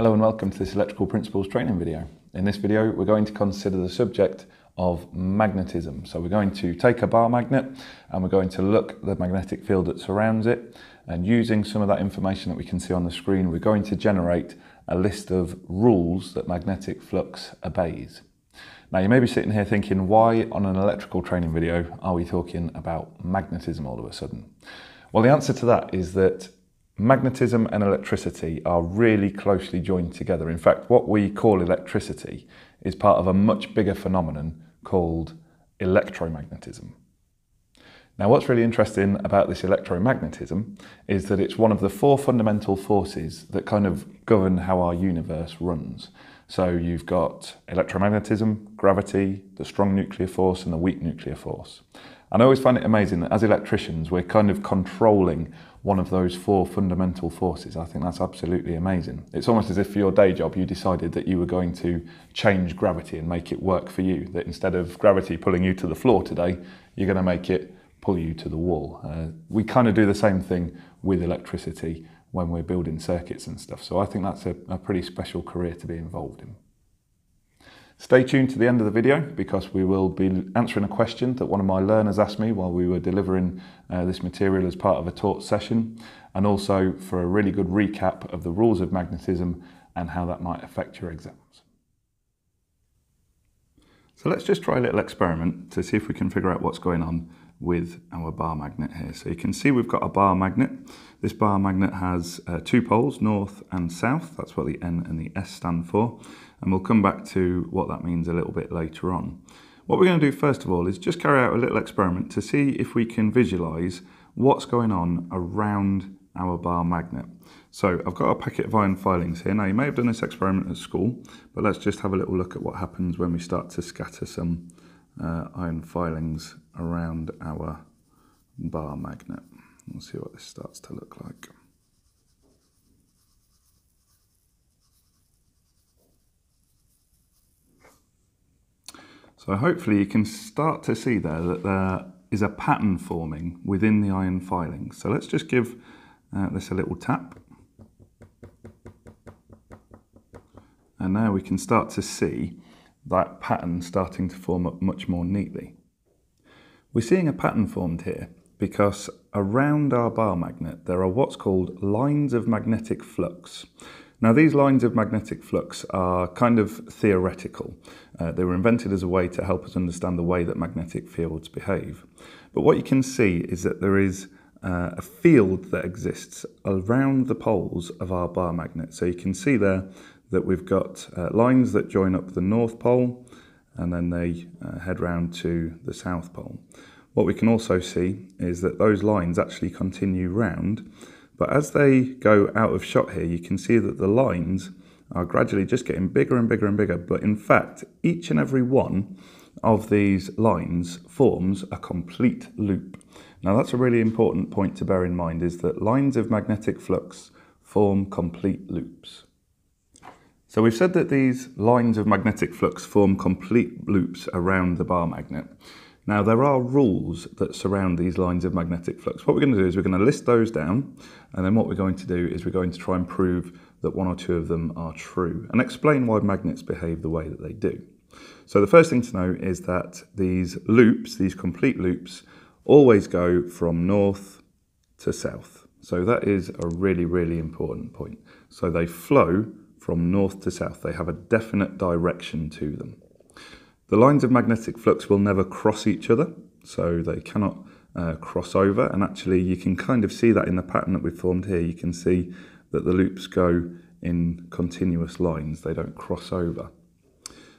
Hello and welcome to this electrical principles training video. In this video we're going to consider the subject of magnetism. So we're going to take a bar magnet and we're going to look at the magnetic field that surrounds it and using some of that information that we can see on the screen we're going to generate a list of rules that magnetic flux obeys. Now you may be sitting here thinking why on an electrical training video are we talking about magnetism all of a sudden? Well the answer to that is that magnetism and electricity are really closely joined together. In fact, what we call electricity is part of a much bigger phenomenon called electromagnetism. Now, what's really interesting about this electromagnetism is that it's one of the four fundamental forces that kind of govern how our universe runs. So you've got electromagnetism, gravity, the strong nuclear force, and the weak nuclear force. And I always find it amazing that as electricians, we're kind of controlling one of those four fundamental forces. I think that's absolutely amazing. It's almost as if for your day job, you decided that you were going to change gravity and make it work for you. That instead of gravity pulling you to the floor today, you're going to make it pull you to the wall. Uh, we kind of do the same thing with electricity when we're building circuits and stuff. So I think that's a, a pretty special career to be involved in. Stay tuned to the end of the video because we will be answering a question that one of my learners asked me while we were delivering uh, this material as part of a taught session and also for a really good recap of the rules of magnetism and how that might affect your exams. So let's just try a little experiment to see if we can figure out what's going on with our bar magnet here. So you can see we've got a bar magnet. This bar magnet has uh, two poles, north and south. That's what the N and the S stand for. And we'll come back to what that means a little bit later on. What we're going to do first of all is just carry out a little experiment to see if we can visualize what's going on around our bar magnet. So I've got a packet of iron filings here. Now you may have done this experiment at school, but let's just have a little look at what happens when we start to scatter some uh, iron filings around our bar magnet. We'll see what this starts to look like. So hopefully you can start to see there that there is a pattern forming within the iron filings. So let's just give uh, this a little tap. And now we can start to see that pattern starting to form up much more neatly. We're seeing a pattern formed here because around our bar magnet there are what's called lines of magnetic flux. Now these lines of magnetic flux are kind of theoretical. Uh, they were invented as a way to help us understand the way that magnetic fields behave. But what you can see is that there is uh, a field that exists around the poles of our bar magnet. So you can see there that we've got uh, lines that join up the North Pole and then they uh, head round to the South Pole. What we can also see is that those lines actually continue round, but as they go out of shot here, you can see that the lines are gradually just getting bigger and bigger and bigger, but in fact, each and every one of these lines forms a complete loop. Now that's a really important point to bear in mind is that lines of magnetic flux form complete loops. So we've said that these lines of magnetic flux form complete loops around the bar magnet. Now there are rules that surround these lines of magnetic flux. What we're going to do is we're going to list those down and then what we're going to do is we're going to try and prove that one or two of them are true and explain why magnets behave the way that they do. So the first thing to know is that these loops, these complete loops, always go from north to south. So that is a really, really important point. So they flow from north to south. They have a definite direction to them. The lines of magnetic flux will never cross each other, so they cannot uh, cross over. And actually, you can kind of see that in the pattern that we've formed here. You can see that the loops go in continuous lines, they don't cross over.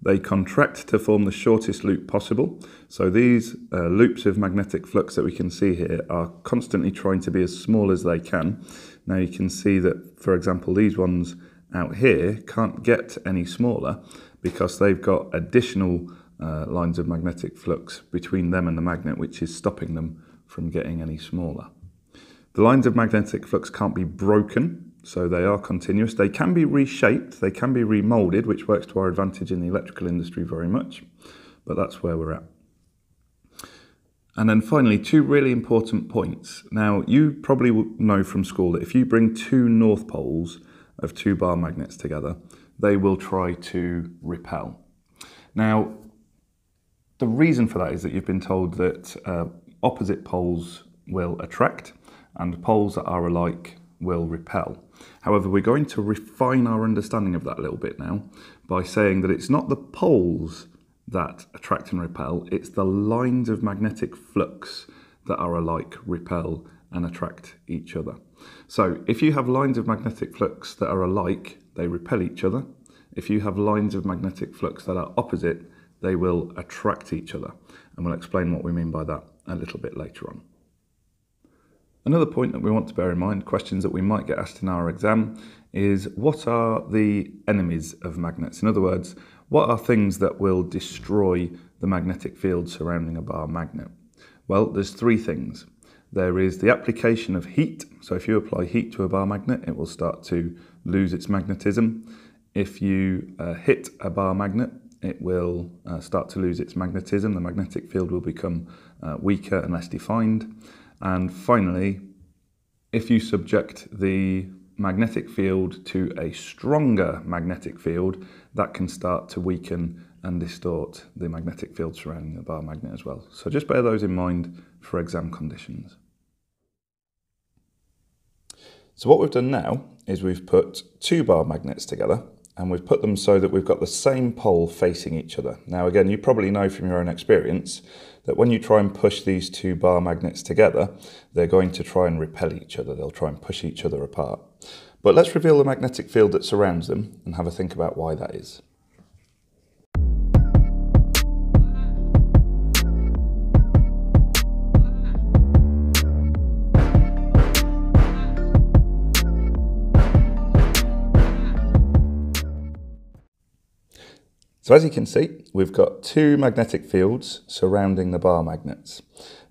They contract to form the shortest loop possible. So these uh, loops of magnetic flux that we can see here are constantly trying to be as small as they can. Now you can see that, for example, these ones out here can't get any smaller because they've got additional uh, lines of magnetic flux between them and the magnet, which is stopping them from getting any smaller. The lines of magnetic flux can't be broken, so they are continuous. They can be reshaped, they can be remolded, which works to our advantage in the electrical industry very much, but that's where we're at. And then finally, two really important points. Now, you probably know from school that if you bring two north poles of two bar magnets together, they will try to repel. Now, the reason for that is that you've been told that uh, opposite poles will attract and poles that are alike will repel. However, we're going to refine our understanding of that a little bit now by saying that it's not the poles that attract and repel, it's the lines of magnetic flux that are alike repel and attract each other. So if you have lines of magnetic flux that are alike, they repel each other. If you have lines of magnetic flux that are opposite, they will attract each other. And we'll explain what we mean by that a little bit later on. Another point that we want to bear in mind, questions that we might get asked in our exam, is what are the enemies of magnets? In other words, what are things that will destroy the magnetic field surrounding a bar magnet? Well, there's three things. There is the application of heat. So if you apply heat to a bar magnet, it will start to lose its magnetism. If you uh, hit a bar magnet, it will uh, start to lose its magnetism. The magnetic field will become uh, weaker and less defined. And finally, if you subject the magnetic field to a stronger magnetic field, that can start to weaken and distort the magnetic field surrounding the bar magnet as well. So just bear those in mind for exam conditions. So what we've done now is we've put two bar magnets together and we've put them so that we've got the same pole facing each other. Now again, you probably know from your own experience that when you try and push these two bar magnets together, they're going to try and repel each other. They'll try and push each other apart. But let's reveal the magnetic field that surrounds them and have a think about why that is. So as you can see, we've got two magnetic fields surrounding the bar magnets.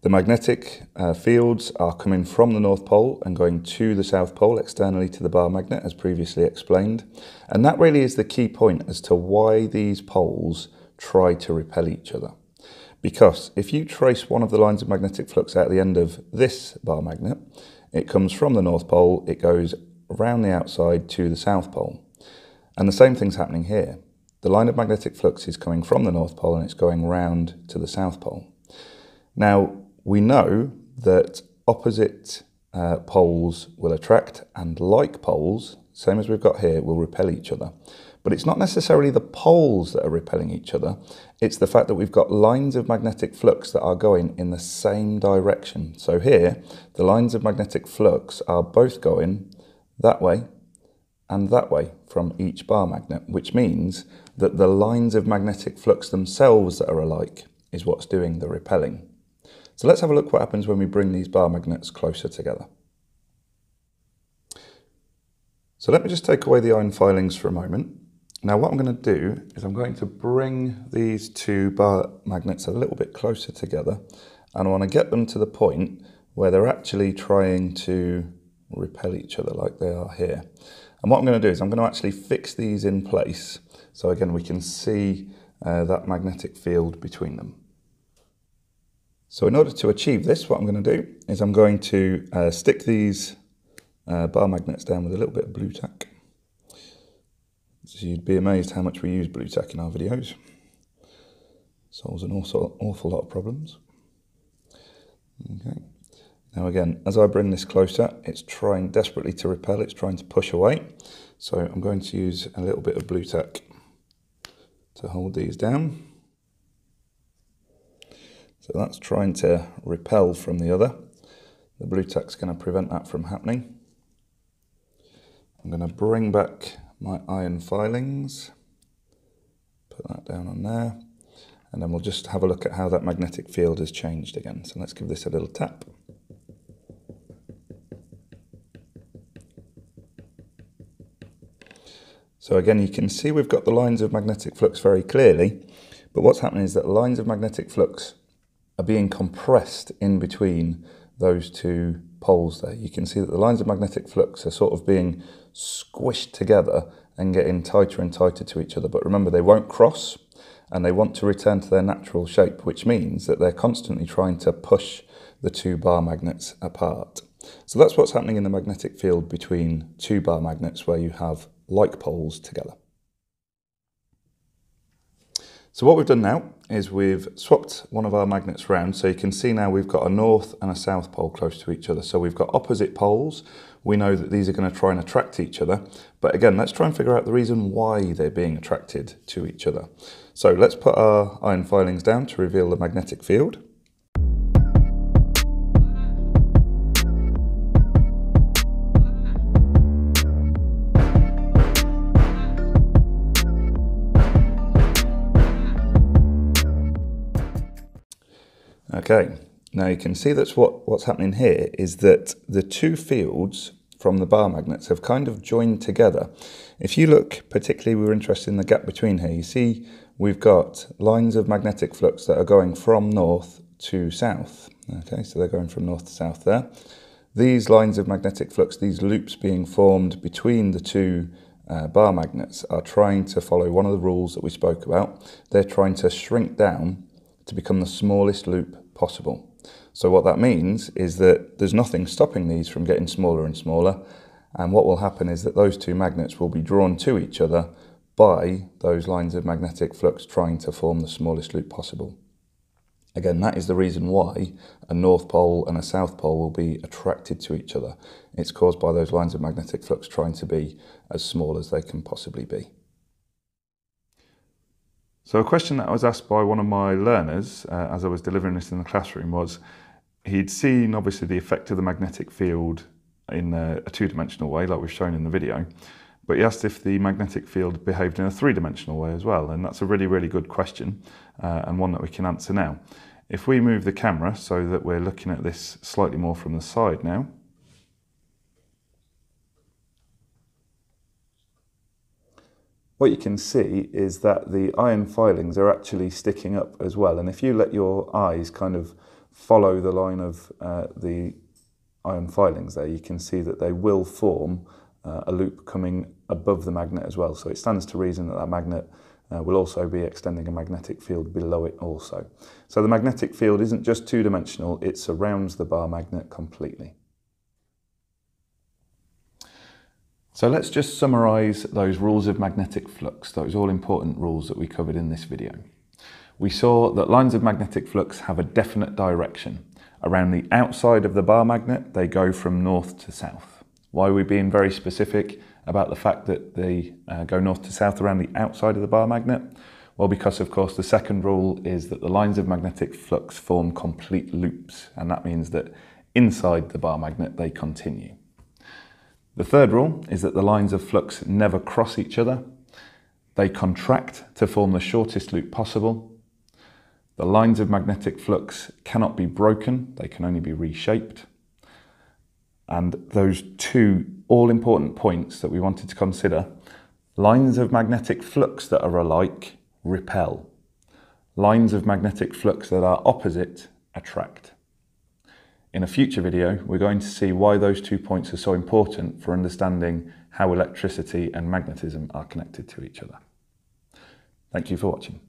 The magnetic uh, fields are coming from the North Pole and going to the South Pole externally to the bar magnet, as previously explained. And that really is the key point as to why these poles try to repel each other. Because if you trace one of the lines of magnetic flux out the end of this bar magnet, it comes from the North Pole, it goes around the outside to the South Pole. And the same thing's happening here. The line of magnetic flux is coming from the North Pole and it's going round to the South Pole. Now, we know that opposite uh, poles will attract and like poles, same as we've got here, will repel each other. But it's not necessarily the poles that are repelling each other, it's the fact that we've got lines of magnetic flux that are going in the same direction. So here, the lines of magnetic flux are both going that way and that way from each bar magnet, which means that the lines of magnetic flux themselves that are alike is what's doing the repelling. So let's have a look what happens when we bring these bar magnets closer together. So let me just take away the iron filings for a moment. Now what I'm going to do is I'm going to bring these two bar magnets a little bit closer together and I want to get them to the point where they're actually trying to repel each other like they are here. And what I'm going to do is I'm going to actually fix these in place so again, we can see uh, that magnetic field between them. So in order to achieve this, what I'm going to do is I'm going to uh, stick these uh, bar magnets down with a little bit of Blu Tack. So you'd be amazed how much we use Blu Tack in our videos. Solves an awful, awful lot of problems. Okay. Now again, as I bring this closer, it's trying desperately to repel, it's trying to push away. So I'm going to use a little bit of Blu Tack to hold these down. So that's trying to repel from the other. The Blu Tack's going to prevent that from happening. I'm going to bring back my iron filings, put that down on there, and then we'll just have a look at how that magnetic field has changed again. So let's give this a little tap. So again, you can see we've got the lines of magnetic flux very clearly, but what's happening is that lines of magnetic flux are being compressed in between those two poles there. You can see that the lines of magnetic flux are sort of being squished together and getting tighter and tighter to each other. But remember, they won't cross and they want to return to their natural shape, which means that they're constantly trying to push the two bar magnets apart. So that's what's happening in the magnetic field between two bar magnets where you have like poles together. So what we've done now is we've swapped one of our magnets around so you can see now we've got a north and a south pole close to each other. So we've got opposite poles. We know that these are going to try and attract each other. But again, let's try and figure out the reason why they're being attracted to each other. So let's put our iron filings down to reveal the magnetic field. Okay, now you can see that's what, what's happening here is that the two fields from the bar magnets have kind of joined together. If you look, particularly we were interested in the gap between here, you see we've got lines of magnetic flux that are going from north to south. Okay, so they're going from north to south there. These lines of magnetic flux, these loops being formed between the two uh, bar magnets are trying to follow one of the rules that we spoke about. They're trying to shrink down to become the smallest loop possible. So what that means is that there's nothing stopping these from getting smaller and smaller. And what will happen is that those two magnets will be drawn to each other by those lines of magnetic flux trying to form the smallest loop possible. Again, that is the reason why a north pole and a south pole will be attracted to each other. It's caused by those lines of magnetic flux trying to be as small as they can possibly be. So a question that I was asked by one of my learners uh, as I was delivering this in the classroom was, he'd seen obviously the effect of the magnetic field in a, a two-dimensional way, like we've shown in the video, but he asked if the magnetic field behaved in a three-dimensional way as well, and that's a really, really good question, uh, and one that we can answer now. If we move the camera so that we're looking at this slightly more from the side now, what you can see is that the iron filings are actually sticking up as well. And if you let your eyes kind of follow the line of uh, the iron filings there, you can see that they will form uh, a loop coming above the magnet as well. So it stands to reason that that magnet uh, will also be extending a magnetic field below it also. So the magnetic field isn't just two-dimensional, it surrounds the bar magnet completely. So let's just summarise those rules of magnetic flux, those all important rules that we covered in this video. We saw that lines of magnetic flux have a definite direction. Around the outside of the bar magnet, they go from north to south. Why are we being very specific about the fact that they uh, go north to south around the outside of the bar magnet? Well, because of course the second rule is that the lines of magnetic flux form complete loops, and that means that inside the bar magnet they continue. The third rule is that the lines of flux never cross each other. They contract to form the shortest loop possible. The lines of magnetic flux cannot be broken, they can only be reshaped. And those two all important points that we wanted to consider, lines of magnetic flux that are alike repel. Lines of magnetic flux that are opposite attract. In a future video, we're going to see why those two points are so important for understanding how electricity and magnetism are connected to each other. Thank you for watching.